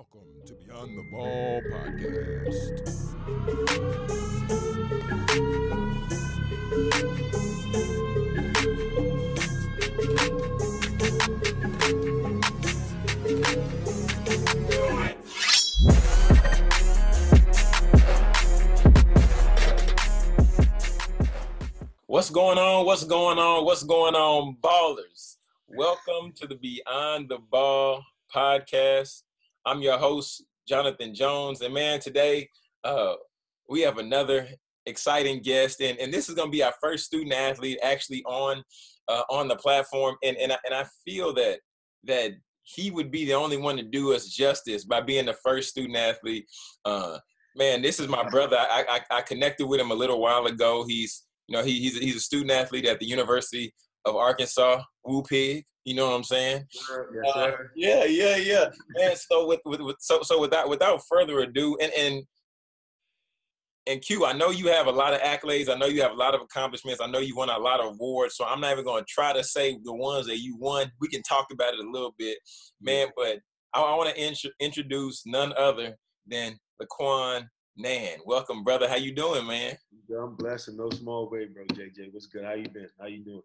Welcome to Beyond the Ball podcast. What's going on? What's going on? What's going on, ballers? Welcome to the Beyond the Ball podcast. I'm your host, Jonathan Jones. And man, today uh, we have another exciting guest. And, and this is going to be our first student athlete actually on uh, on the platform. And, and, I, and I feel that that he would be the only one to do us justice by being the first student athlete. Uh, man, this is my brother. I, I, I connected with him a little while ago. He's you know, he, he's, a, he's a student athlete at the University of Arkansas, Woo Pig. You know what I'm saying? Sure, yes, uh, yeah, yeah, yeah. Man, so with, with, with so so without without further ado, and and and Q, I know you have a lot of accolades. I know you have a lot of accomplishments. I know you won a lot of awards. So I'm not even going to try to say the ones that you won. We can talk about it a little bit, man. But I, I want to int- introduce none other than LaQuan Nairn. Welcome, brother. How you doing, man? I'm blessed in no small way, bro. JJ, what's good? How you been? How you doing?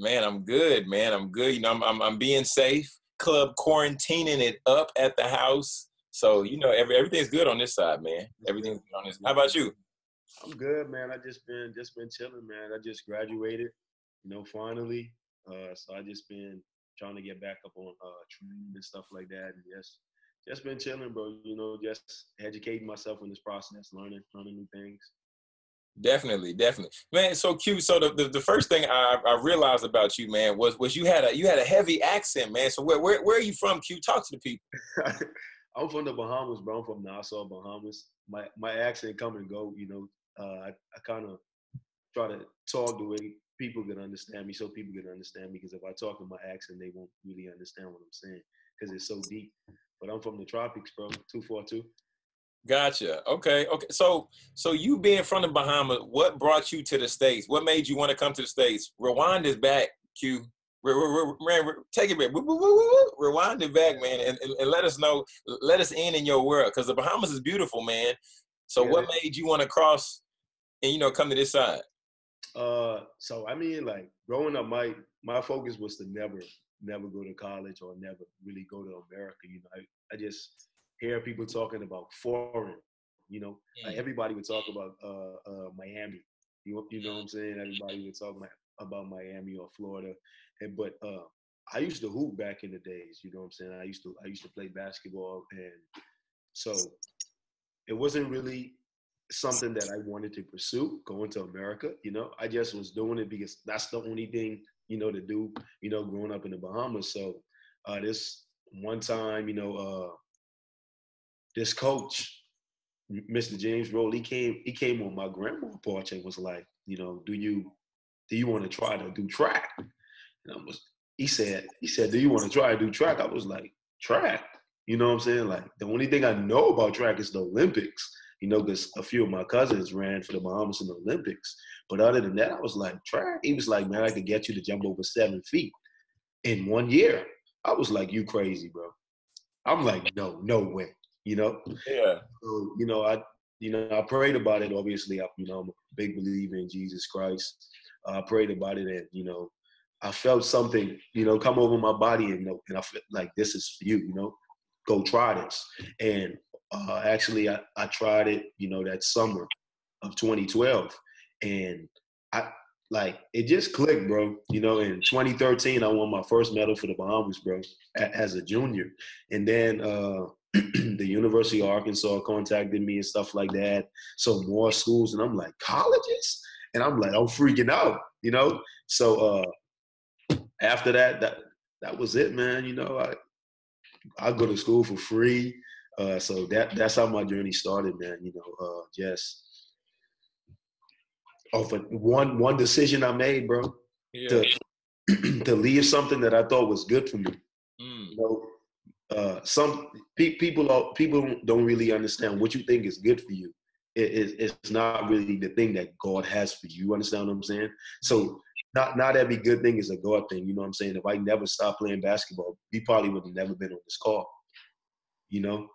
Man, I'm good, man. I'm good. You know, I'm I'm, I'm being safe. Club quarantining it up at the house. So you know, every everything's good on this side, man. Everything's good on this. How about you? I'm good, man. I just been just been chilling, man. I just graduated, you know, finally. Uh, so I just been trying to get back up on uh training and stuff like that, and just just been chilling, bro. You know, just educating myself in this process, learning learning new things. Definitely, definitely, man. So cute. So the, the, the first thing I, I realized about you, man, was was you had a you had a heavy accent, man. So where where, where are you from, Q? Talk to the people. I'm from the Bahamas, bro. I'm from Nassau, Bahamas. My my accent come and go. You know, uh, I I kind of try to talk the way people can understand me, so people can understand me. Because if I talk in my accent, they won't really understand what I'm saying because it's so deep. But I'm from the tropics, bro. Two four two. Gotcha. Okay. Okay. So, so you being from the Bahamas, what brought you to the states? What made you want to come to the states? Rewind is back, Q. Take it back. Rewind it back, man, and, and, let us know. Let us in in your world because the Bahamas is beautiful, man. So, yeah. what made you want to cross and you know come to this side? Uh, so I mean, like growing up, my my focus was to never, never go to college or never really go to America. You know, I, I just hear people talking about foreign. You know, mm. like everybody would talk about uh, uh, Miami. You, you know what I'm saying? Everybody would talk about Miami or Florida. And, but uh, I used to hoop back in the days. You know what I'm saying? I used to I used to play basketball, and so it wasn't really something that I wanted to pursue going to America. You know, I just was doing it because that's the only thing you know to do. You know, growing up in the Bahamas. So uh, this one time, you know, uh, this coach, Mr. James Roll, he came he came on my grandma porch and was like, you know, do you do you want to try to do track? And I was he said he said, do you want to try to do track? I was like, track. You know what I'm saying? Like the only thing I know about track is the Olympics. You know, because a few of my cousins ran for the Bahamas in the Olympics. But other than that, I was like, track. He was like, man, I could get you to jump over seven feet in one year. I was like, you crazy, bro. I'm like, no, no way you know? Yeah. So, you know, I you know, I prayed about it. Obviously, I, you know, I'm a big believer in Jesus Christ. Uh, I prayed about it, and you know, I felt something, you know, come over my body, and you know, and I felt like this is for you, you know, go try this. And uh, actually, I, I tried it, you know, that summer of 2012, and I like it just clicked, bro. You know, in 2013, I won my first medal for the Bahamas, bro, as a junior, and then. uh the University of Arkansas contacted me and stuff like that. So more schools, and I'm like, colleges? And I'm like, I'm freaking out, you know? So uh after that, that that was it, man. You know, I I go to school for free. Uh so that that's how my journey started, man. You know, uh just of one one decision I made, bro. Yeah. To to leave something that I thought was good for me. Mm. You know, uh, some pe- people are, people don't really understand what you think is good for you. It, it, it's not really the thing that God has for you. You understand what I'm saying? So not not every good thing is a God thing. You know what I'm saying? If I never stopped playing basketball, we probably would have never been on this call. You know.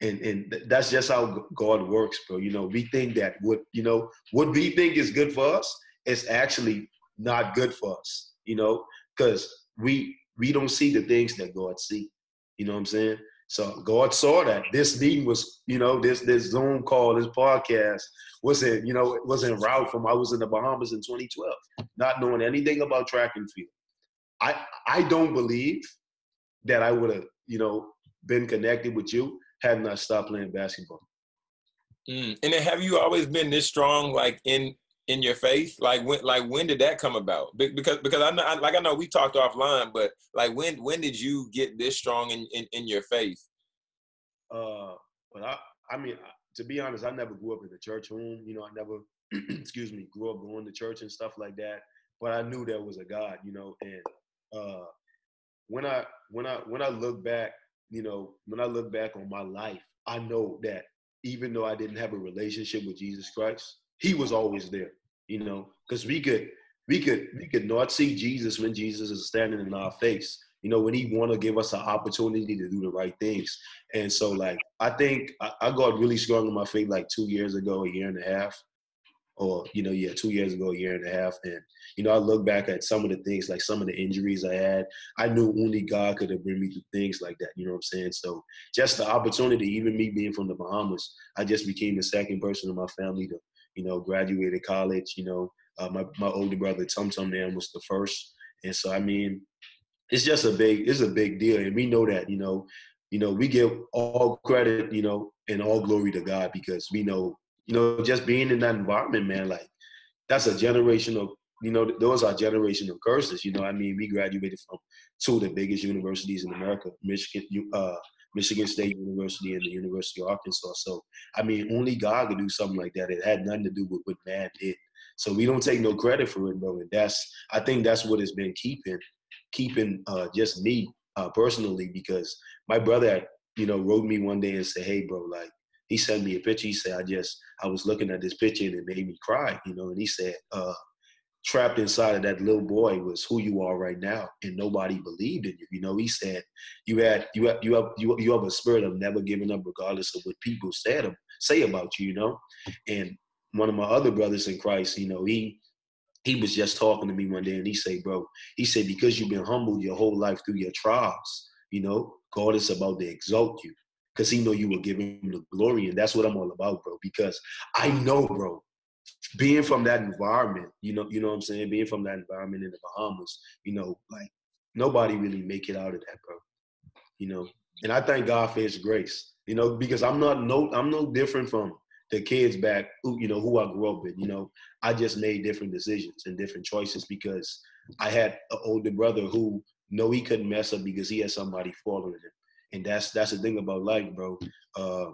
and and that's just how God works, bro. You know, we think that what you know what we think is good for us is actually not good for us. You know, because we we don't see the things that God see. You know what I'm saying? So God saw that this meeting was, you know, this this Zoom call, this podcast was in, you know, it wasn't route from I was in the Bahamas in 2012, not knowing anything about track and field. I I don't believe that I would have, you know, been connected with you had not stopped playing basketball. Mm. And then have you always been this strong, like in in your faith? Like when like when did that come about? Because because I know like I know we talked offline, but like when when did you get this strong in in, in your faith? Uh, but I I mean to be honest, I never grew up in the church home. You know, I never excuse me grew up going to church and stuff like that. But I knew there was a God. You know, and uh, when I when I when I look back, you know, when I look back on my life, I know that even though I didn't have a relationship with Jesus Christ, he was always there, you know, because we could we could we could not see Jesus when Jesus is standing in our face. You know, when he want to give us an opportunity to do the right things. And so like I think I, I got really strong in my faith like two years ago, a year and a half or you know, yeah, two years ago, a year and a half. And you know, I look back at some of the things, like some of the injuries I had. I knew only God could have bring me through things like that. You know what I'm saying? So just the opportunity, even me being from the Bahamas, I just became the second person in my family to, you know, graduated college. You know, uh, my my older brother Tum Tum Nam was the first, and so I mean, it's just a big, it's a big deal, and we know that. You know, you know, we give all credit, you know, and all glory to God because we know you know, just being in that environment, man, like that's a generation of, you know, those are generational curses. You know, I mean, we graduated from two of the biggest universities in America, Michigan, uh, Michigan State University and the University of Arkansas. So, I mean, only God could do something like that. It had nothing to do with what man did. So we don't take no credit for it, bro. And that's, I think that's what has been keeping, keeping uh, just me uh, personally, because my brother, you know, wrote me one day and said, "Hey, bro, like he sent me a picture. He said, I just, I was looking at this picture and it made me cry, you know, and he said, uh, trapped inside of that little boy was who you are right now and nobody believed in you you know he said you had you have you have you, you have a spirit of never giving up regardless of what people said say about you you know and one of my other brothers in christ you know he he was just talking to me one day and he said bro he said because you've been humbled your whole life through your trials you know god is about to exalt you because he know you will give him the glory. And that's what I'm all about, bro. Because I know, bro, being from that environment, you know, you know what I'm saying? Being from that environment in the Bahamas, you know, like nobody really make it out of that, bro. You know, and I thank God for his grace, you know, because I'm not no I'm no different from the kids back who, you know, who I grew up with. You know, I just made different decisions and different choices because I had an older brother who know he couldn't mess up because he had somebody following him and that's that's the thing about life, bro. Uh,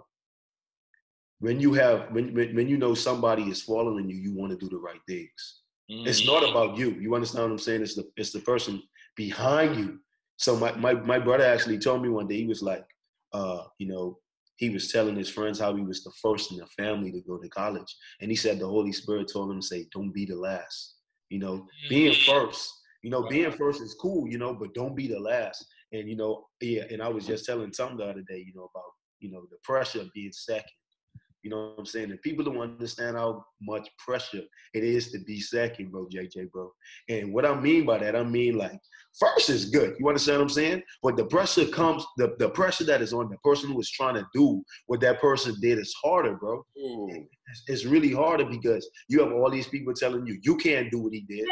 when you have when, when when you know somebody is following you, you want to do the right things. Mm-hmm. It's not about you. You understand what I'm saying? It's the it's the person behind you. So my my my brother actually told me one day he was like, uh, you know, he was telling his friends how he was the first in the family to go to college, and he said the Holy Spirit told him to say, "Don't be the last." You know, being mm-hmm. first. You know, being first is cool. You know, but don't be the last. And you know, yeah, and I was just telling Tom the other day, you know, about you know the pressure of being second. You know what I'm saying? And people don't understand how much pressure it is to be second, bro, JJ, bro. And what I mean by that, I mean like first is good. You understand what I'm saying? But the pressure comes, the, the pressure that is on the person who is trying to do what that person did is harder, bro. It's, it's really harder because you have all these people telling you you can't do what he did.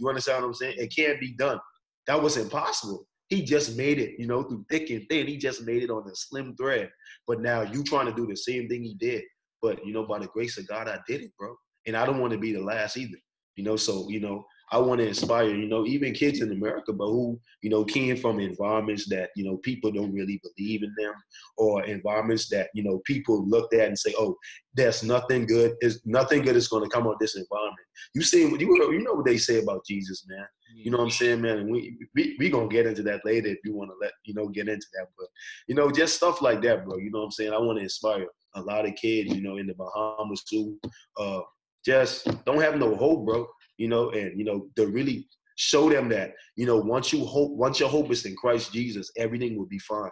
You understand what I'm saying? It can't be done. That was impossible. He just made it, you know, through thick and thin. He just made it on a slim thread. But now you trying to do the same thing he did. But you know, by the grace of God, I did it, bro. And I don't want to be the last either. You know, so you know, I want to inspire, you know, even kids in America, but who, you know, came from environments that, you know, people don't really believe in them or environments that, you know, people looked at and say, oh, there's nothing good. Is nothing good is going to come out of this environment. You see, you, you know what they say about Jesus, man. You know what I'm saying, man? And we we we gonna get into that later if you want to let you know get into that. But you know, just stuff like that, bro. You know what I'm saying? I want to inspire a lot of kids, you know, in the Bahamas too. Uh, just don't have no hope, bro you know, and you know, to really show them that, you know, once you hope, once your hope is in Christ Jesus, everything will be fine.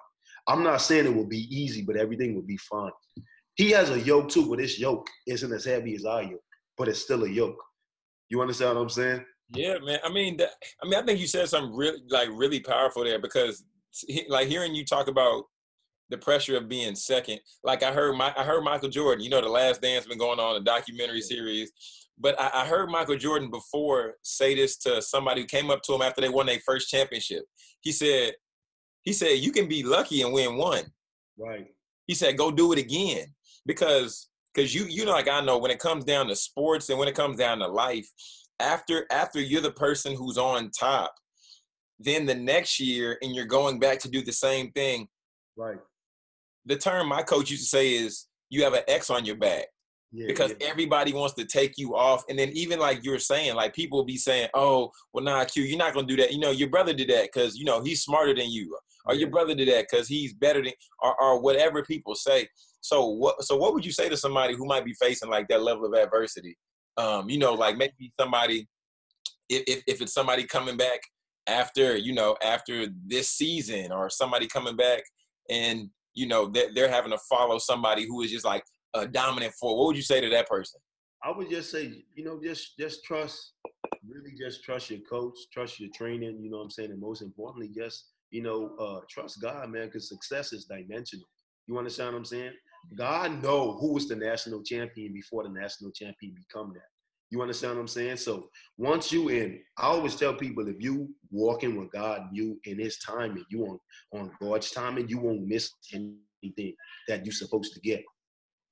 I'm not saying it will be easy, but everything will be fine. He has a yoke too, but this yoke isn't as heavy as our yoke, but it's still a yoke. You understand what I'm saying? Yeah, man. I mean, that, I mean, I think you said something really, like, really powerful there because, like, hearing you talk about the pressure of being second. Like I heard my I heard Michael Jordan, you know, the last dance been going on, a documentary series. But I, I, heard Michael Jordan before say this to somebody who came up to him after they won their first championship. He said, he said, you can be lucky and win one. Right. He said, go do it again. Because because you you know like I know when it comes down to sports and when it comes down to life, after after you're the person who's on top, then the next year and you're going back to do the same thing. Right the term my coach used to say is you have an X on your back. Yeah, because yeah. everybody wants to take you off. And then even like you're saying, like people be saying, "Oh, well, nah, Q, you're not gonna do that." You know, your brother did that because you know he's smarter than you, or yeah. your brother did that because he's better than, or, or whatever people say. So what? So what would you say to somebody who might be facing like that level of adversity? Um, you know, like maybe somebody, if if, if it's somebody coming back after you know after this season, or somebody coming back and you know they're, they're having to follow somebody who is just like a dominant force. What would you say to that person? I would just say, you know, just just trust, really just trust your coach, trust your training. You know what I'm saying, and most importantly, just you know, uh, trust God, man, because success is dimensional. You understand what I'm saying? God know who was the national champion before the national champion become that. You understand what I'm saying? So once you in, I always tell people if you walking with God, you in His timing, you on on God's timing, you won't miss anything that you're supposed to get.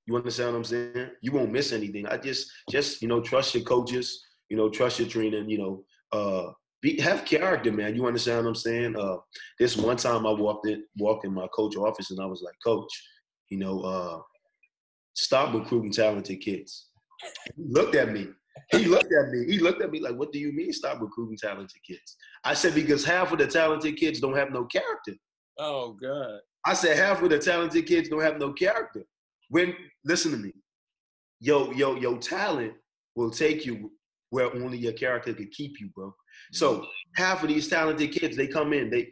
You understand what I'm saying? You won't miss anything. I just just you know trust your coaches, you know trust your training, you know. Uh, be, have character, man. You understand what I'm saying? Uh, this one time I walked in walked in my coach office and I was like, Coach, you know, uh, stop recruiting talented kids. He looked at me he looked at me. He looked at me like, "What do you mean stop recruiting talented kids?" I said, "Because half of the talented kids don't have no character." Oh God. I said half of the talented kids don't have no character. When listen to me, yo, yo, yo, talent will take you where only your character could keep you, bro. So half of these talented kids, they come in, they,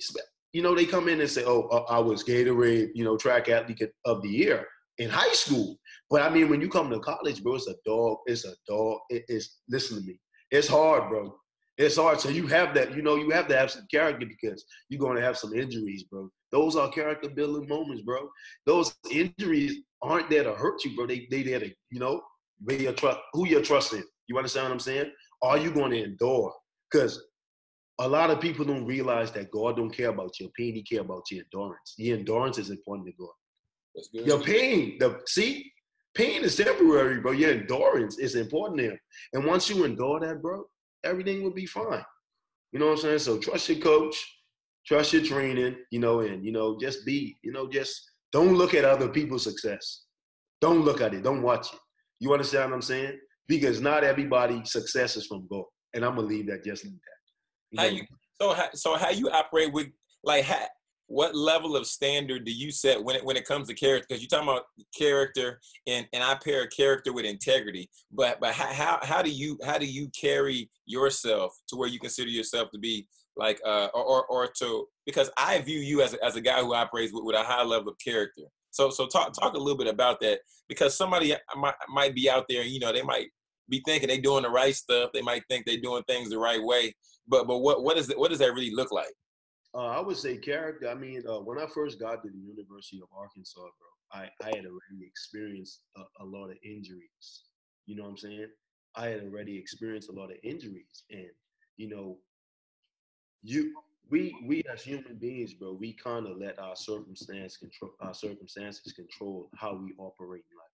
you know, they come in and say, "Oh, uh, I was Gatorade, you know, track athlete of the year." in high school. But I mean, when you come to college, bro, it's a dog. It's a dog. It, it's listen to me. It's hard, bro. It's hard. So you have that. You know, you have to have some character because you're going to have some injuries, bro. Those are character building moments, bro. Those injuries aren't there to hurt you, bro. They they there to you know where your trust, who you're trusting. You understand what I'm saying? Are you going to endure? Because a lot of people don't realize that God don't care about your pain. He care about your endurance. The endurance is important to God. Your pain, the see, pain is temporary, bro. Your endurance is important there. And once you endure that, bro, everything will be fine. You know what I'm saying? So trust your coach, trust your training, you know, and you know, just be, you know, just don't look at other people's success. Don't look at it. Don't watch it. You understand what I'm saying? Because not everybody's success is from God. And I'm gonna leave that just like that. How you so how, so how you operate with like how, what level of standard do you set when it when it comes to character? Because you're talking about character, and and I pair character with integrity. But but how how do you how do you carry yourself to where you consider yourself to be like uh or or, or to because I view you as a, as a guy who operates with, with a high level of character. So so talk talk a little bit about that because somebody might might be out there, you know, they might be thinking they're doing the right stuff. They might think they're doing things the right way. But but what what is it, what does that really look like? Uh, I would say character. I mean, uh, when I first got to the University of Arkansas, bro, I, I had already experienced a, a, lot of injuries. You know what I'm saying? I had already experienced a lot of injuries, and you know, you we we as human beings, bro, we kind of let our circumstance control our circumstances control how we operate in life.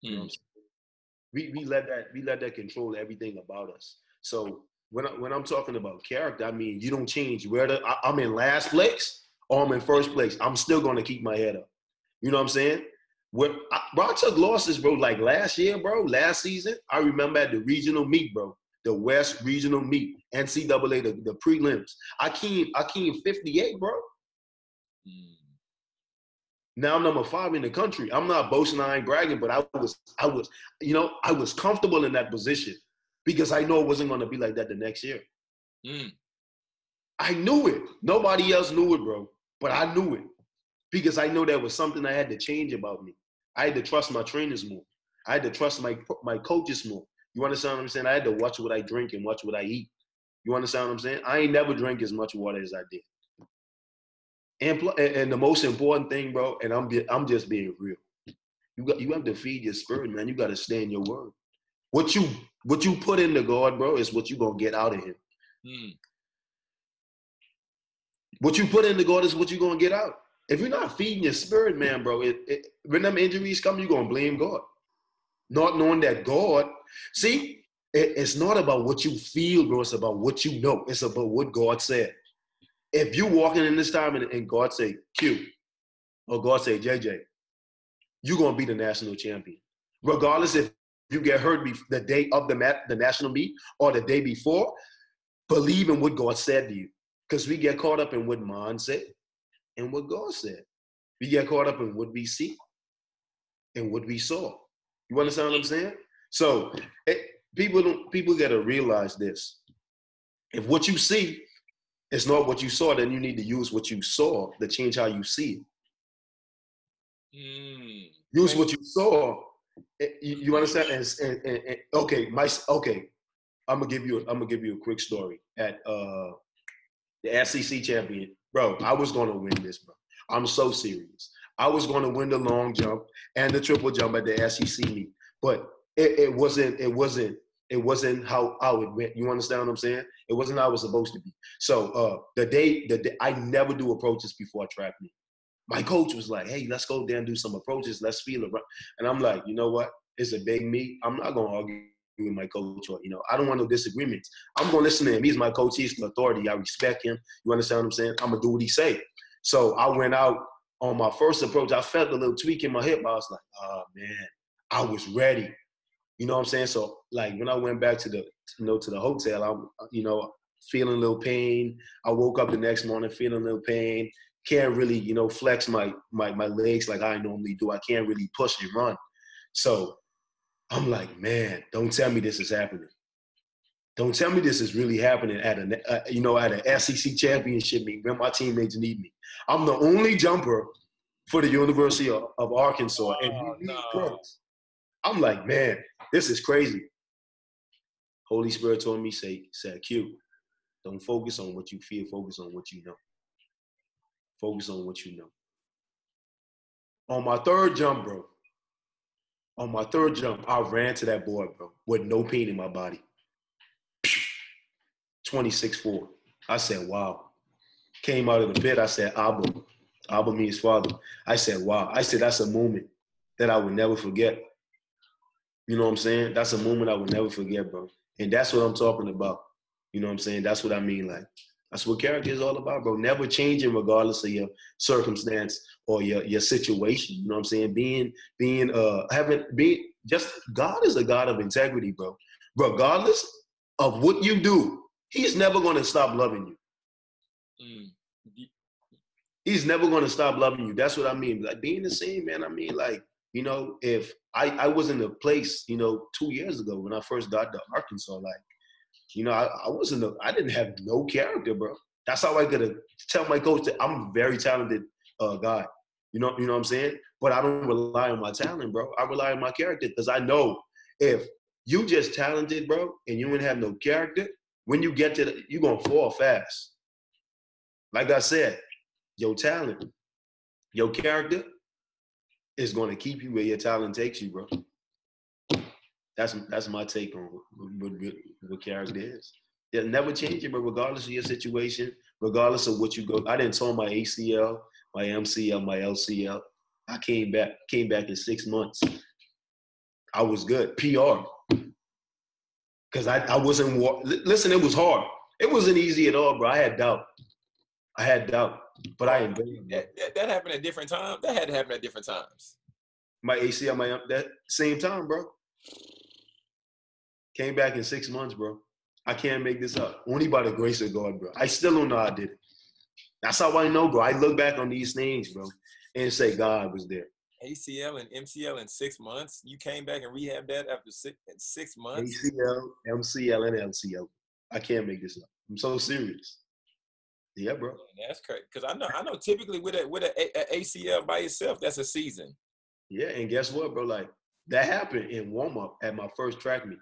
You know what I'm hmm. saying? We we let that we let that control everything about us. So when I, when I'm talking about character, I mean you don't change whether I, I'm in last place or I'm in first place. I'm still going to keep my head up. You know what I'm saying? When I, bro, I took losses, bro, like last year, bro, last season. I remember at the regional meet, bro, the West Regional meet, NCAA, the, the prelims. I came, I came 58, bro. Mm. Now I'm number five in the country. I'm not boasting, I ain't bragging, but I was, I was, you know, I was comfortable in that position because I know it wasn't going to be like that the next year. Mm. I knew it. Nobody else knew it, bro, but I knew it because I know there was something I had to change about me. I had to trust my trainers more. I had to trust my my coaches more. You understand what I'm saying? I had to watch what I drink and watch what I eat. You understand what I'm saying? I ain't never drank as much water as I did. And, and the most important thing, bro, and I'm I'm just being real. You got you have to feed your spirit, man. You got to stay in your word. What you what you put into God, bro, is what you gonna get out of Him. Mm. What you put in the God is what you gonna get out. If you're not feeding your spirit, man, bro, it, it, when them injuries come, you're gonna blame God, not knowing that God. See, it, it's not about what you feel, bro. It's about what you know. It's about what God said. If you walking in this time and, and God say Q, or God say JJ, you're gonna be the national champion, regardless if you get hurt the day of the mat, the national meet or the day before. Believe in what God said to you, because we get caught up in what man said and what God said. We get caught up in what we see and what we saw. You understand what I'm saying? So it, people don't people got to realize this. If what you see is not what you saw, then you need to use what you saw to change how you see it. Mm. Use what you saw. Eh, you, understand? And, and, and, okay, my okay. I'm gonna give you. A, I'm gonna give you a quick story. At uh, the SEC champion, bro, I was gonna win this, bro. I'm so serious. I was gonna win the long jump and the triple jump at the SEC meet, but it, it wasn't. It wasn't it wasn't how how it went. You understand what I'm saying? It wasn't how it was supposed to be. So uh, the day the day, I never do approaches before track meet. My coach was like, "Hey, let's go there and do some approaches. Let's feel it." And I'm like, you know what? It's a big meet. I'm not gonna argue with my coach or you know I don't want no disagreements. I'm gonna listen to him. He's my coach. He's the authority. I respect him. You understand what I'm saying? I'm gonna do what he say. So I went out on my first approach. I felt a little tweak in my hip. I was like, oh man, I was ready. You know what I'm saying? So like when I went back to the you know to the hotel, I'm you know feeling a little pain. I woke up the next morning feeling a little pain. Can't really you know flex my my my legs like I normally do. I can't really push and run. So I'm like, man, don't tell me this is happening. Don't tell me this is really happening at a uh, you know at an SEC championship meet when my teammates need me. I'm the only jumper for the University of, of Arkansas, and oh, no. I'm like, man, this is crazy. Holy Spirit told me, say, say, Q, don't focus on what you feel, focus on what you know. Focus on what you know. On my third jump, bro, on my third jump, I ran to that board, bro, with no pain in my body. 26-4. I said, wow. Came out of the pit, I said, Abba. Abba means father. I said, wow. I said, that's a moment that I will never forget. You know what I'm saying? That's a moment I will never forget, bro. And that's what I'm talking about. You know what I'm saying? That's what I mean. Like, that's what character is all about, bro. Never changing regardless of your circumstance or your your situation. You know what I'm saying? Being being uh having being just God is a God of integrity, bro. Regardless of what you do, He's never gonna stop loving you. Mm. He's never gonna stop loving you. That's what I mean. Like being the same, man. I mean, like you know, if I, I was in a place, you know, two years ago when I first got to Arkansas, like, you know, I, I wasn't, I didn't have no character, bro. That's how I could tell my coach that I'm a very talented uh, guy. You know, you know what I'm saying? But I don't rely on my talent, bro. I rely on my character because I know if you just talented, bro, and you ain't have no character, when you get to the, you're gonna fall fast. Like I said, your talent, your character, is going to keep you where your talent takes you, bro. That's that's my take on what, what, what character is. They'll never change it, but regardless of your situation, regardless of what you go, I didn't tell my ACL, my MCL, my LCL. I came back, came back in six months. I was good. PR. Cause I, I wasn't listen, it was hard. It wasn't easy at all, bro. I had doubt. I had doubt. But I that, that, that happened at different times. That had to happen at different times. My ACL, my that same time, bro. Came back in six months, bro. I can't make this up. Only by the grace of God, bro. I still don't know how I did it. That's how I know, bro. I look back on these things, bro, and say God was there. ACL and MCL in six months. You came back and rehab that after six six months. ACL, MCL, and LCL. I can't make this up. I'm so serious. Yeah, bro. That's crazy. Because I know, I know. Typically, with a with a, a, ACL by itself, that's a season. Yeah, and guess what, bro? Like that happened in warm up at my first track meet.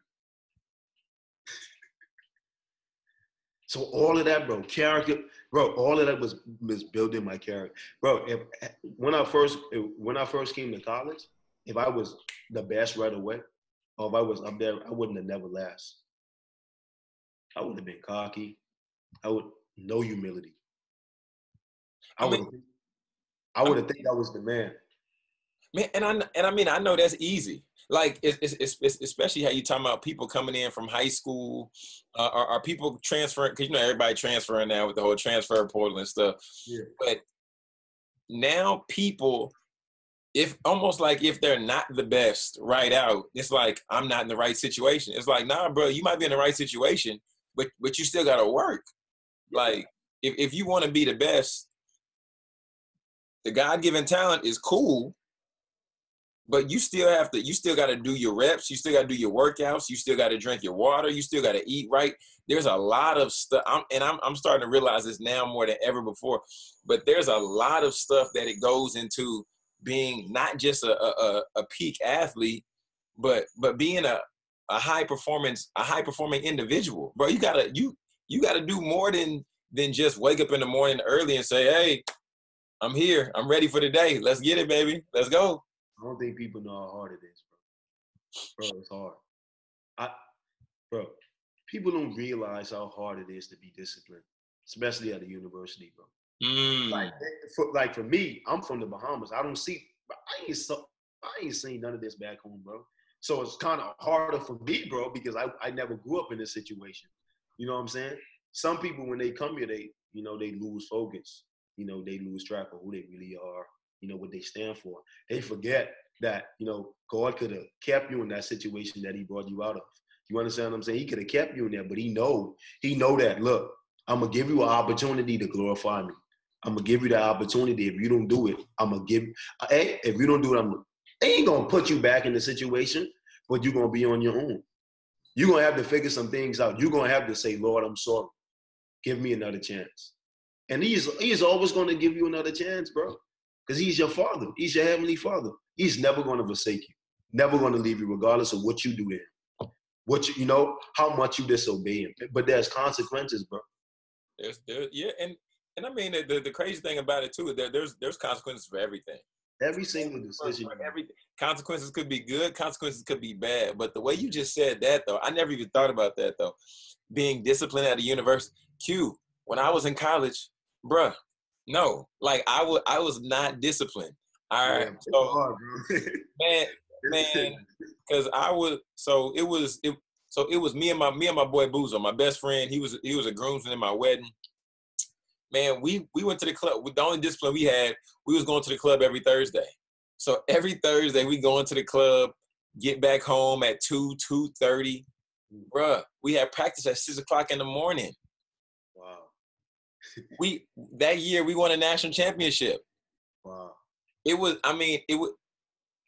So all of that, bro, character, bro, all of that was was building my character, bro. If when I first when I first came to college, if I was the best right away, or if I was up there, I wouldn't have never last. I would have been cocky. I would no humility. I, I would I would have think I was the man. Man, and I and I mean I know that's easy. Like it's, it's, it's especially how you talking about people coming in from high school, uh, are, are people transferring? Because you know everybody transferring now with the whole transfer portal and stuff. Yeah. But now people, if almost like if they're not the best right out, it's like I'm not in the right situation. It's like nah, bro, you might be in the right situation, but but you still got to work. Like if if you want to be the best, the God given talent is cool, but you still have to you still got to do your reps you still got to do your workouts you still got to drink your water you still got to eat right. There's a lot of stuff I'm, and I'm, I'm starting to realize this now more than ever before but there's a lot of stuff that it goes into being not just a, a, a peak athlete but but being a, a high performance a high performing individual. Bro you gotta you you gotta do more than than just wake up in the morning early and say hey i'm here. I'm ready for the day. Let's get it baby. Let's go I don't think people know how hard it is, bro. Bro, it's hard. I, bro, people don't realize how hard it is to be disciplined, especially at a university, bro. Mm. Like, eh, for, like for me, I'm from the Bahamas. I don't see, I ain't so, I ain't seen none of this back home, bro. So it's kind of harder for me, bro, because I, I never grew up in this situation. You know what I'm saying? Some people, when they come here, they, you know, they lose focus. You know, they lose track of who they really are you know, what they stand for. They forget that, you know, God could have kept you in that situation that he brought you out of. You understand what I'm saying? He could have kept you in there, but he know, he know that, look, I'm gonna give you an opportunity to glorify me. I'm gonna give you the opportunity. If you don't do it, I'm gonna give. Hey, if you don't do it, I'm. They ain't gonna put you back in the situation, but you're gonna be on your own. You're gonna have to figure some things out. You're gonna have to say, Lord, I'm sorry. Give me another chance. And he's he's always gonna give you another chance, bro because he's your father. He's your heavenly father. He's never going to forsake you, never going to leave you, regardless of what you do him. What you, you know, how much you disobey him. But there's consequences, bro. There's, there, yeah, and and I mean the, the, the crazy thing about it too is that there's there's consequences for everything. Every single decision. Every consequences could be good, consequences could be bad. But the way you just said that though, I never even thought about that though. Being disciplined at a university. Q, when I was in college, bruh, no, like I would, I was not disciplined. All right, yeah, so hard, man, man, because I was, so it was, it, so it was me and my me and my boy Boozer, my best friend. He was he was a groomsman in my wedding. Man, we we went to the club. The only discipline we had, we was going to the club every Thursday. So every Thursday we go into the club, get back home at two two thirty. Bruh, we had practice at six o'clock in the morning we that year we won a national championship. Wow. It was. I mean, it would.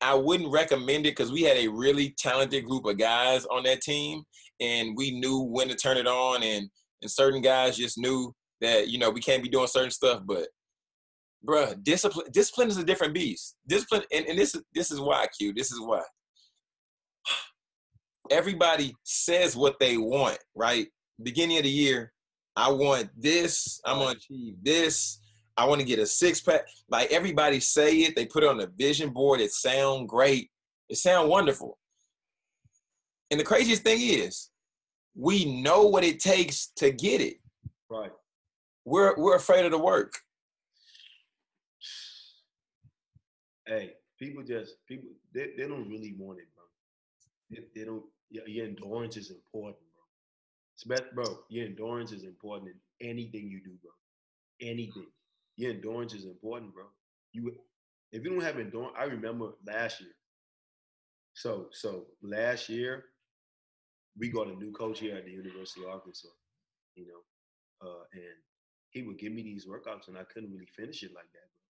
I wouldn't recommend it because we had a really talented group of guys on that team, and we knew when to turn it on, and and certain guys just knew that you know we can't be doing certain stuff. But, bruh, discipline discipline is a different beast. Discipline, and, and this is this is why Q. This is why. Everybody says what they want, right? Beginning of the year, I want this. I'm gonna achieve this. I want to get a six pack. Like everybody say it, they put it on the vision board. It sound great. It sound wonderful. And the craziest thing is, we know what it takes to get it. Right. We're we're afraid of the work. Hey, people just people they, they don't really want it, bro. They, they don't. Your endurance is important bro, your endurance is important in anything you do, bro. Anything. Your endurance is important, bro. You if you don't have endurance, I remember last year. So so last year, we got a new coach here at the University of Arkansas, you know, uh, and he would give me these workouts, and I couldn't really finish it like that. Bro.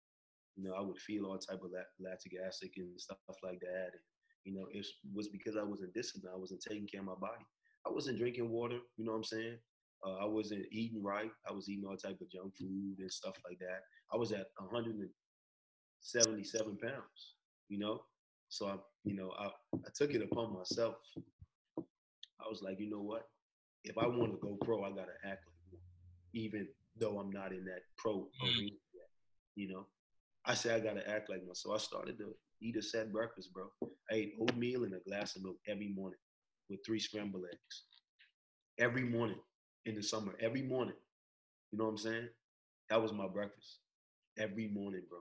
You know, I would feel all type of lactic acid and stuff like that, and you know, it was because I wasn't disciplined. I wasn't taking care of my body. I wasn't drinking water, you know what I'm saying? Uh, I wasn't eating right. I was eating all type of junk food and stuff like that. I was at 177 pounds, you know. So I, you know, I, I took it upon myself. I was like, you know what? If I want to go pro, I gotta act like one, even though I'm not in that pro arena yet. You know, I said I gotta act like one. So I started to eat a set breakfast, bro. I ate oatmeal and a glass of milk every morning with three scrambled eggs. Every morning in the summer, every morning. You know what I'm saying? That was my breakfast every morning, bro.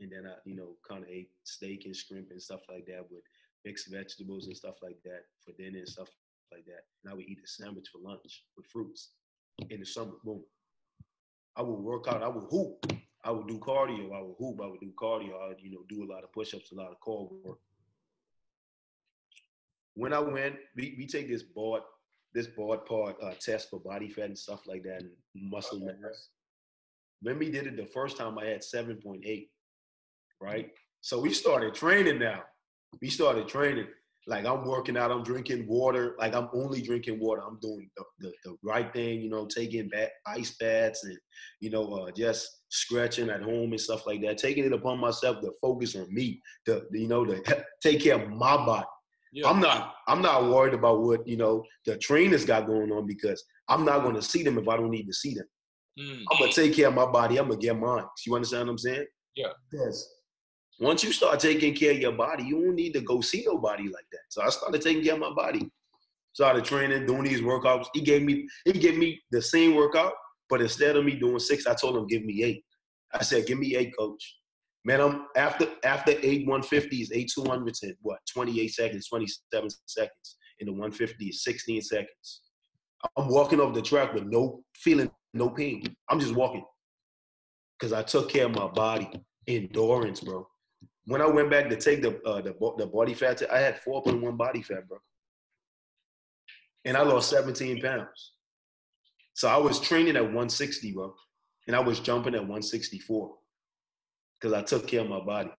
And then I, you know, kind of ate steak and shrimp and stuff like that with mixed vegetables and stuff like that for dinner and stuff like that. And I would eat a sandwich for lunch with fruits in the summer. Boom. I would work out. I would hoop. I would do cardio. I would hoop. I would do cardio. I would, you know, do a lot of push-ups, a lot of core work. When I went, we, we take this board, this Bod Pod uh, test for body fat and stuff like that and muscle mass. When we did it the first time, I had 7.8, right? So we started training now. We started training. Like I'm working out, I'm drinking water. Like I'm only drinking water. I'm doing the, the, the right thing, you know, taking back ice baths and, you know, uh, just stretching at home and stuff like that. Taking it upon myself to focus on me, to, you know, to take care of my body. Yeah. I'm not I'm not worried about what, you know, the trainers got going on because I'm not going to see them if I don't need to see them. Mm. I'm gonna take care of my body. I'm gonna get mine. You understand what I'm saying? Yeah. Yes. Once you start taking care of your body, you don't need to go see nobody like that. So I started taking care of my body. Started training, doing these workouts. He gave me he gave me the same workout, but instead of me doing six, I told him give me eight. I said, give me eight, coach. Man, I'm after after eight 150s, eight 200s in what 28 seconds, 27 seconds. In the 150 is 16 seconds. I'm walking off the track with no feeling no pain. I'm just walking because I took care of my body. Endurance, bro. When I went back to take the uh, the the body fat, t- I had 4.1 body fat, bro, and I lost 17 pounds. So I was training at 160, bro, and I was jumping at 164 because I took care of my body.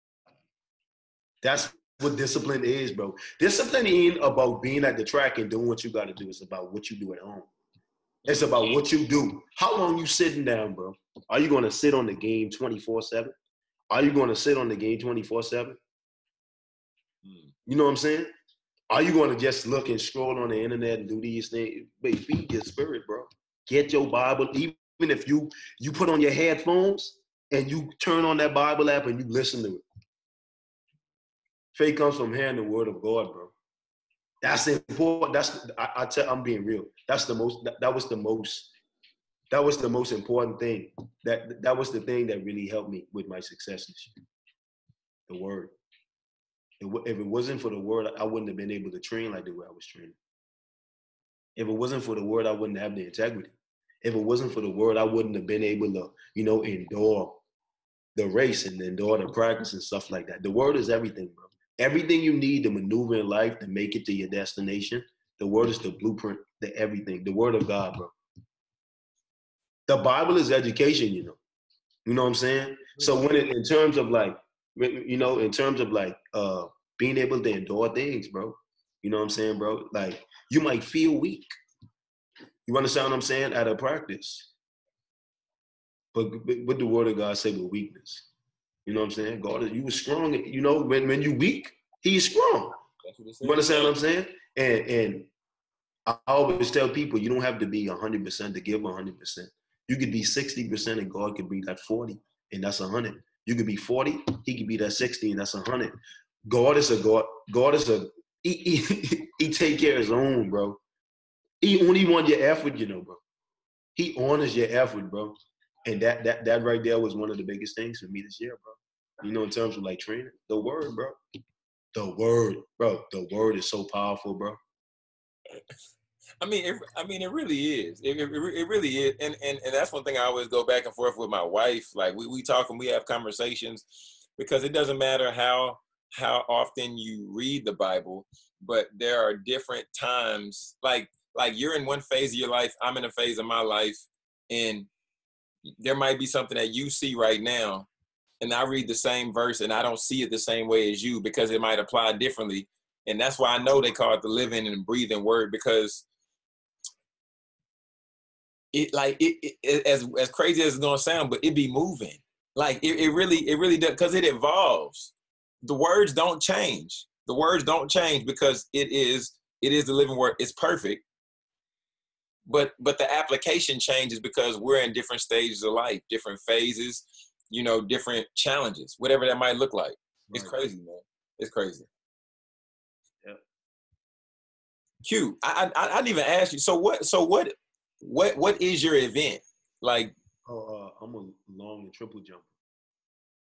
That's what discipline is, bro. Discipline ain't about being at the track and doing what you got to do. It's about what you do at home. It's about what you do. How long you sitting down, bro? Are you going to sit on the game 24-7? Are you going to sit on the game 24-7? Hmm. You know what I'm saying? Are you going to just look and scroll on the internet and do these things? But feed your spirit, bro. Get your Bible. Even if you you put on your headphones and you turn on that Bible app and you listen to it. Faith comes from hearing the word of God, bro. That's important. That's I, I tell. I'm being real. That's the most. That, that was the most. That was the most important thing. That that was the thing that really helped me with my success this. The word. If it wasn't for the word, I wouldn't have been able to train like the way I was training. If it wasn't for the word, I wouldn't have the integrity. If it wasn't for the word, I wouldn't have been able to, you know, endure the race and endure the practice and stuff like that. The word is everything, bro. Everything you need to maneuver in life to make it to your destination, the word is the blueprint, the everything, the word of God, bro. The Bible is education, you know. You know what I'm saying? So when it, in terms of like, you know, in terms of like uh being able to endure things, bro. You know what I'm saying, bro? Like you might feel weak. You understand what I'm saying? At a practice. But what the word of God say with weakness? You know what I'm saying? God, you were strong. You know, when, when you weak, he's strong. You understand what I'm saying? And and I always tell people you don't have to be 100% to give 100%. You could be 60% and God could be that 40 and that's 100. You could be 40, he could be that 60 and that's 100. God is a God. God is a, he, he, he take care of his own, bro. He only want your effort, you know, bro. He honors your effort, bro. And that that that right there was one of the biggest things for me this year, bro you know, in terms of like training. The word, bro. The word, bro. The word is so powerful, bro. I mean, it, I mean, it really is. It, it, it, really is, and, and and that's one thing I always go back and forth with my wife. Like we we talk and we have conversations because it doesn't matter how how often you read the Bible, but there are different times. Like like you're in one phase of your life, I'm in a phase of my life, and there might be something that you see right now and I read the same verse and I don't see it the same way as you because it might apply differently. And that's why I know they call it the living and breathing word because it like it, it as as crazy as it's gonna sound, but it be moving. Like it, it really it really does because it evolves. The words don't change. The words don't change because it is it is the living word. It's perfect. But but the application changes because we're in different stages of life, different phases, you know, different challenges, whatever that might look like. It's crazy, man. It's crazy. Yep. Q, I, I I didn't even ask you. So what? So what? What? What is your event? Like, Oh, uh, I'm a long and triple jumper.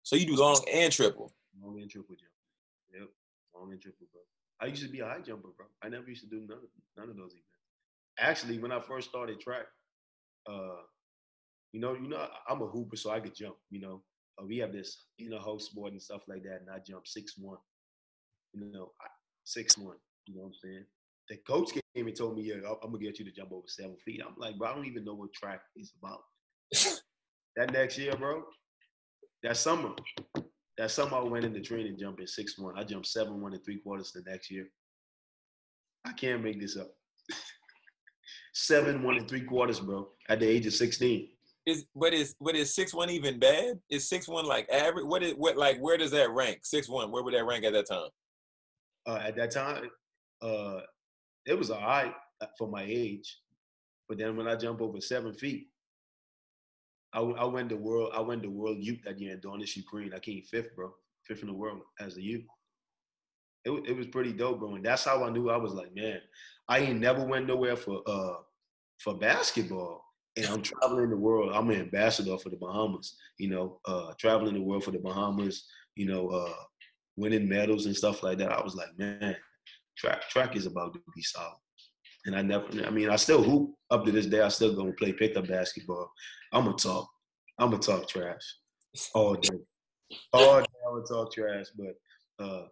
so you do long and triple. Long and triple jumper. Yep. Long and triple, bro. I used to be a high jumper, bro. I never used to do none of none of those events. Actually, when I first started track, uh, you know, you know, I'm a hooper, so I could jump. You know, uh, we have this inner house board and stuff like that, and I jump six one. You know, six one. You know what I'm saying? The coach came and told me, "Yeah, I'm gonna get you to jump over seven feet." I'm like, bro, I don't even know what track is about. that next year, bro, that summer, that summer I went into training jumping six one. I jumped seven one and three quarters the next year. I can't make this up. Seven one and three quarters, bro, at the age of sixteen. Is but is but is six one even bad? Is six one like average? What is what like where does that rank? Six one. Where would that rank at that time? Uh, at that time, uh, it was all right uh, for my age, but then when I jump over seven feet, I went the world. I went the world youth that year in Donetsk, Ukraine. I came fifth, bro, fifth in the world as a youth. It, it was pretty dope, bro, and that's how I knew I was like, man, I ain't never went nowhere for uh for basketball, and I'm traveling the world. I'm an ambassador for the Bahamas, you know, uh, traveling the world for the Bahamas, you know, uh, winning medals and stuff like that. I was like, man, track track is about to be solid. And I never, I mean, I still hoop up to this day. I still gonna play pickup basketball. I'm gonna talk. I'm gonna talk trash all day. All day I would talk trash, but uh,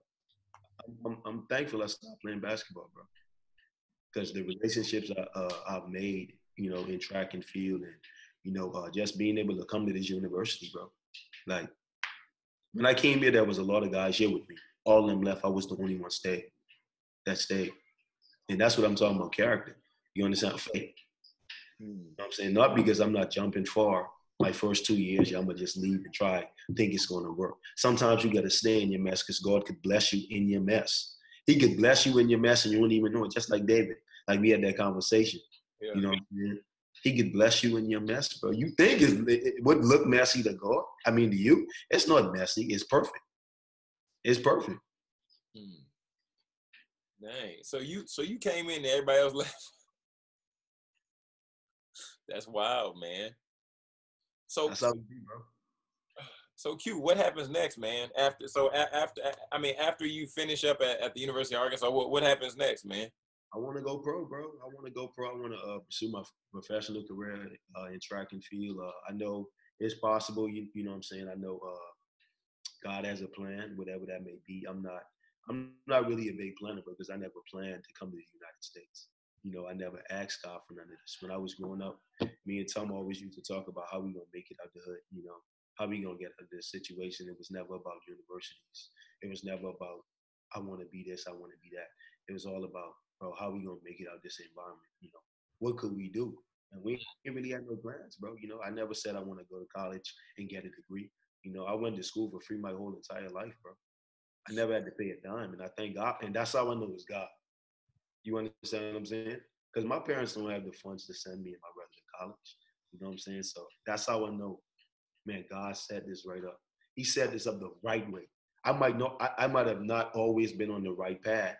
I'm, I'm thankful I stopped playing basketball, bro. Because the relationships I, uh, I've made, you know, in track and field, and you know, uh, just being able to come to this university, bro. Like when I came here, there was a lot of guys here with me. All of them left. I was the only one stayed. That stayed, and that's what I'm talking about. Character. You understand? Faith. You know what I'm saying? Not because I'm not jumping far. My first two years, I'm gonna just leave and try, think it's gonna work. Sometimes you gotta stay in your mess because God could bless you in your mess. He could bless you in your mess and you wouldn't even know it, just like David. Like we had that conversation. Yeah. You know what I'm saying? He could bless you in your mess, bro. You think it would look messy to God. I mean, to you, it's not messy. It's perfect. It's perfect. Hmm. Dang. So you so you came in and everybody else left. That's wild, man. So That's how be, bro. so Q, what happens next, man? After so a, after I mean after you finish up at, at the University of Arkansas, what, what happens next, man? I want to go pro, bro. I want to go pro. I want to uh, pursue my professional career uh, in track and field. Uh, I know it's possible. You, you know what I'm saying? I know uh, God has a plan, whatever that may be. I'm not. I'm not really a big planner because I never planned to come to the United States. You know, I never asked God for none of this. When I was growing up, me and Tom always used to talk about how we gonna make it out the hood. You know, how we gonna get out of this situation. It was never about universities. It was never about I want to be this. I want to be that. It was all about bro, how we gonna make it out this environment? You know, what could we do? And we didn't really had no plans, bro. You know, I never said I want to go to college and get a degree. You know, I went to school for free my whole entire life, bro. I never had to pay a dime, and I thank God. And that's how I know it's God. You understand what I'm saying? Because my parents don't have the funds to send me and my brother to college. You know what I'm saying? So that's how I know, man. God set this right up. He set this up the right way. I might not, I, I might have not always been on the right path,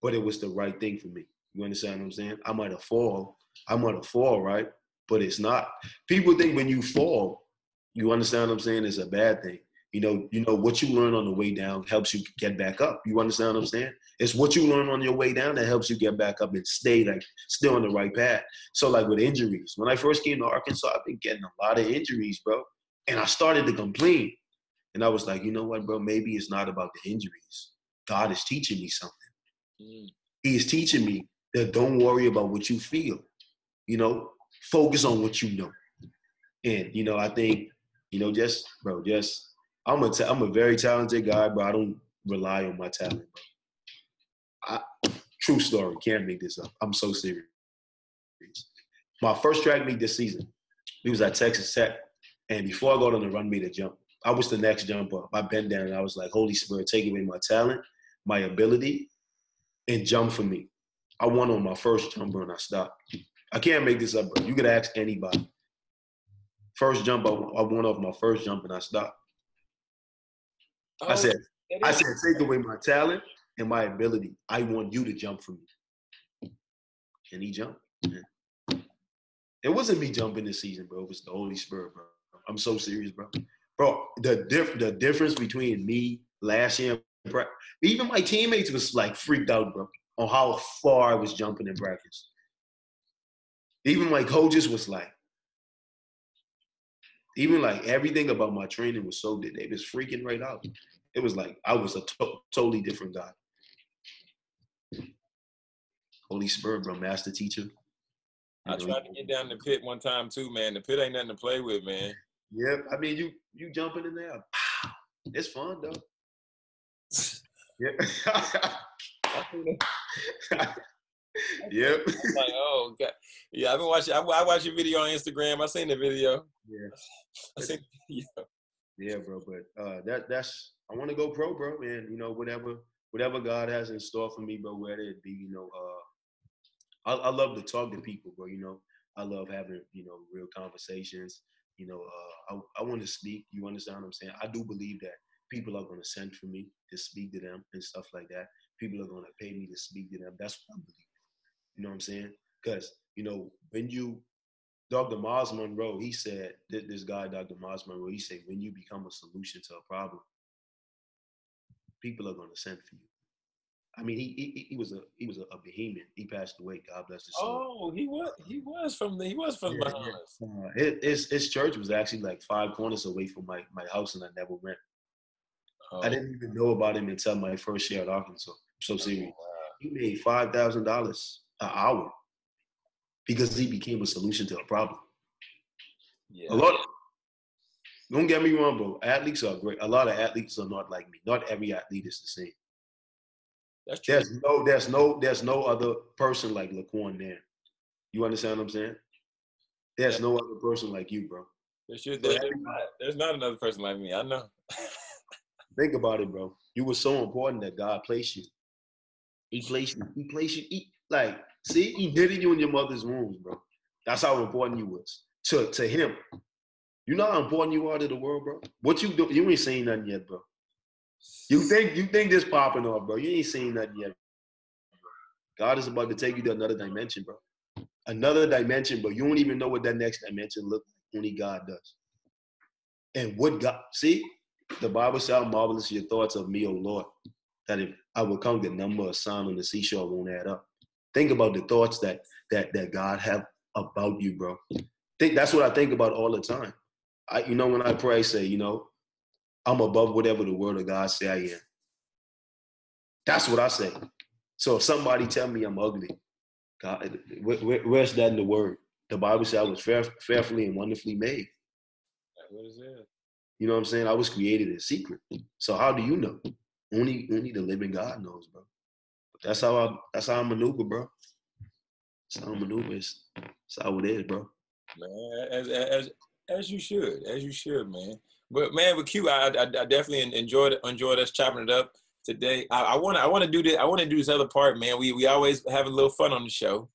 but it was the right thing for me. You understand what I'm saying? I might have fall, I might have fall, right? But it's not. People think when you fall, you understand what I'm saying, it's a bad thing. You know, you know what you learn on the way down helps you get back up. You understand what I'm saying? It's what you learn on your way down that helps you get back up and stay like still on the right path. So like with injuries, when I first came to Arkansas, I've been getting a lot of injuries, bro. And I started to complain. And I was like, you know what, bro? Maybe it's not about the injuries. God is teaching me something. Mm. He is teaching me that don't worry about what you feel. You know, focus on what you know. And you know, I think, you know, just bro, just I'm a ta- I'm a very talented guy, but I don't rely on my talent. I, true story, can't make this up. I'm so serious. my first track meet this season. We was at Texas Tech, and before I got on the run meet to jump, I was the next jumper. I bent down and I was like, Holy Spirit, take away my talent, my ability, and jump for me. I won on my first jumper and I stopped. I can't make this up, bro. You could ask anybody. First jump, I, I won off my first jump and I stopped. I Oh, said, I said, take away my talent and my ability. I want you to jump for me. And he jumped. man. It wasn't me jumping this season, bro. It was the Holy Spirit, bro. I'm so serious, bro. Bro, the diff- the difference between me last year, and pra- even my teammates was like freaked out, bro, on how far I was jumping in practice. Even my coaches was like, even like everything about my training was so they they was freaking right out. It was like I was a to- totally different guy. Holy Spirit, bro, master teacher. I tried to get down the pit one time too, man. The pit ain't nothing to play with, man. Yep. I mean, you you jumping in there. It's fun though. Yep. It. yep. I'm like, oh god, yeah. I've been watching. I, I watched your video on Instagram. I seen the video. Yeah. I seen. Yeah. Yeah, bro. But uh, that that's I want to go pro, bro. And you know, whatever whatever God has in store for me, bro, whether it be, you know, uh, I, I love to talk to people, bro. You know, I love having you know real conversations. You know, uh, I I want to speak. You understand what I'm saying? I do believe that people are going to send for me to speak to them and stuff like that. People are going to pay me to speak to them. That's what I believe. You know what I'm saying? Because you know when you Dr. Myles Munroe, he said, this guy, Dr. Myles Munroe, he said, when you become a solution to a problem, people are going to send for you. I mean, he he, he was a he was a, a behemoth. He passed away. God bless his soul. Oh, he was. He was from the. He was from Yeah. Bahamas. Uh, his, his his church was actually like five corners away from my, my house, and I never went. Oh, I didn't even know about him until my first year at Arkansas. I'm so serious. wow. He made five thousand dollars an hour because he became a solution to a problem. Yeah. A lot. Don't get me wrong, bro. Athletes are great. A lot of athletes are not like me. Not every athlete is the same. That's true. There's no, there's no, there's no other person like LaQuan there. You understand what I'm saying? There's no other person like you, bro. There should, there's, not, there's not another person like me. I know. Think about it, bro. You were so important that God placed you. He placed you. He placed you. He, like, see, he knitted you in your mother's womb, bro. That's how important you was to to him. You know how important you are to the world, bro. What you do? You ain't seen nothing yet, bro. You think you think this popping off, bro? You ain't seen nothing yet. God is about to take you to another dimension, bro. Another dimension, but you don't even know what that next dimension look like. Only God does. And what God see, the Bible says, "How marvelous your thoughts of me, O Lord." That if I will come, the number of sand on the seashore, won't add up. Think about the thoughts that that that God have about you, bro. Think that's what I think about all the time. I, you know, when I pray, I say, you know, I'm above whatever the word of God say I am. That's what I say. So if somebody tell me I'm ugly, God, where, where- where's that in the word? The Bible says I was fair, fearfully and wonderfully made. What is it? You know what I'm saying? I was created in secret. So how do you know? Only only the living God knows, bro. That's how I that's how I maneuver, bro. That's how I maneuver. It's, it's how it is, bro. man. As as as you should, as you should, man. But man, with Q, I, I, I definitely enjoyed enjoyed us chopping it up today. I want to I want to do this. I want to do this other part, man. We we always have a little fun on the show.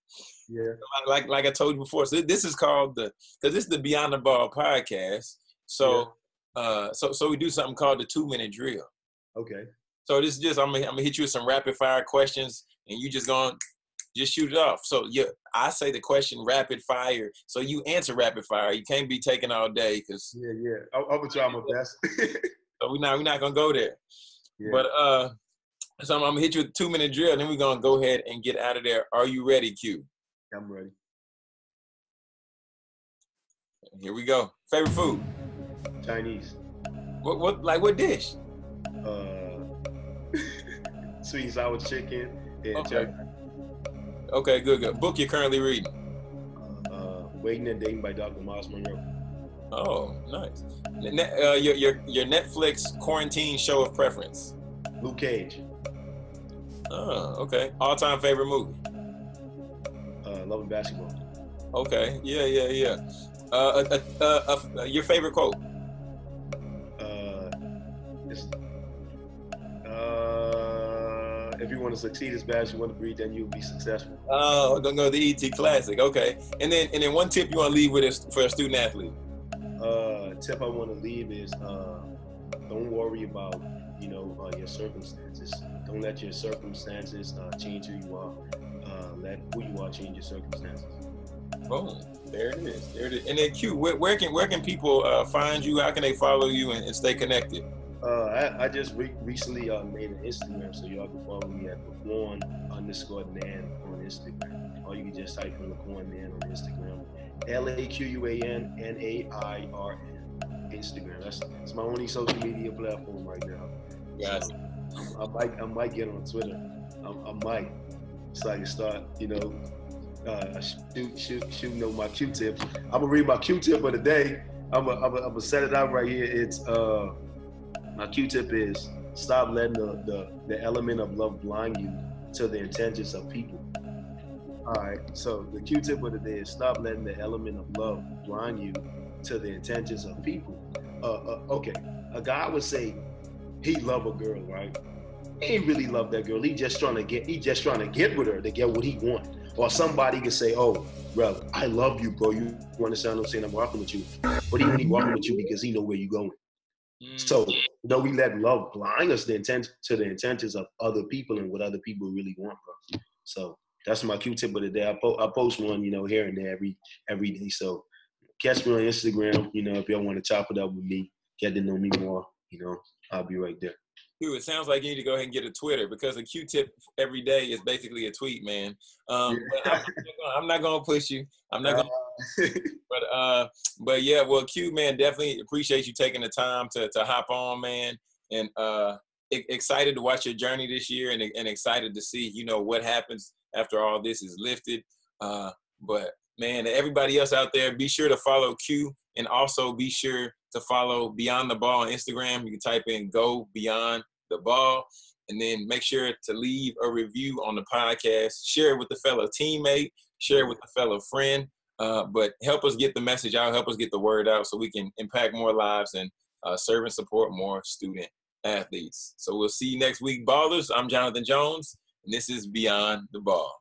Yeah. Like like I told you before. So this is called the because this is the Beyond the Ball podcast. So uh so so we do something called the two minute drill. Okay. So this is just I'm gonna, I'm gonna hit you with some rapid fire questions, and you just gonna just shoot it off. So yeah, I say the question rapid fire, so you answer rapid fire. You can't be taking all day because Yeah, yeah. I, I'm gonna try my best. so we're not we're not gonna go there. yeah. But uh, so I'm, I'm gonna hit you with two minute drill, and then we're gonna go ahead and get out of there. Are you ready, Q? I'm ready. Here we go. Favorite food? Chinese. What what like what dish? Uh, sweet and sour chicken and Okay. Okay, good, good. Book you're currently reading. Uh, Waiting and Dating by Dr. Myles Munroe. Oh, nice. Ne- uh, your your your Netflix quarantine show of preference. Luke Cage. Oh, okay. All time favorite movie. Uh, Love and Basketball. Okay. Yeah, yeah, yeah. Uh, uh, uh, uh, your favorite quote? Uh, it's, if you want to succeed as bad as you want to breathe, then you'll be successful. Oh, don't go the ET classic. Okay. And then and then one tip you want to leave with us for a student athlete. Uh, tip I want to leave is uh, don't worry about you know uh, your circumstances. Don't let your circumstances uh, change who you are. Uh, let who you are change your circumstances. Boom. There it is. There it is. And then Q, where, where can where can people uh, find you? How can they follow you and, and stay connected? Uh, I, I just re- recently uh, made an Instagram, so y'all can follow me at LaQuan underscore Nairn on Instagram. Or you can just type in LaQuan Nairn on Instagram. L A Q U A N N A I R N. Instagram. That's, that's my only social media platform right now. Guys, So, I, I might I might get on Twitter. I, I might. So I can start, you know, uh, shoot, shoot, shooting on my Q-tip. I'm gonna read my Q-tip of the day. I'm gonna, I'm gonna, I'm gonna set it out right here. It's uh, my Q-tip is stop letting the, the the element of love blind you to the intentions of people. All right. So the Q-tip of the day is stop letting the element of love blind you to the intentions of people. Uh, uh okay. A guy would say he love a girl, right? He ain't really love that girl. He just trying to get. He just trying to get with her to get what he want. Or somebody could say, "Oh, bro, I love you, bro. You understand what I'm saying? I'm walking with you." But he only walking with you because he know where you going. Mm, So, you know, we let love blind us the intent to the intentions of other people and what other people really want, bro. So that's my Q-tip of the day. I, po- I post one, you know, here and there every every day. So catch me on Instagram. You know, if y'all want to chop it up with me, get to know me more. You know, I'll be right there. Q, it sounds like you need to go ahead and get a Twitter because a Q-tip every day is basically a tweet, man. Um, but I'm, not gonna- I'm not gonna push you. I'm not gonna But uh, but yeah, well, Q man, definitely appreciate you taking the time to to hop on, man, and uh, excited to watch your journey this year, and and excited to see you know what happens after all this is lifted. Uh, but man, everybody else out there, be sure to follow Q, and also be sure to follow Beyond the Ball on Instagram. You can type in Go Beyond the Ball. And then make sure to leave a review on the podcast. Share it with a fellow teammate. Share it with a fellow friend. Uh, but help us get the message out, help us get the word out so we can impact more lives and uh, serve and support more student athletes. So we'll see you next week, Ballers. I'm Jonathan Jones, and this is Beyond the Ball.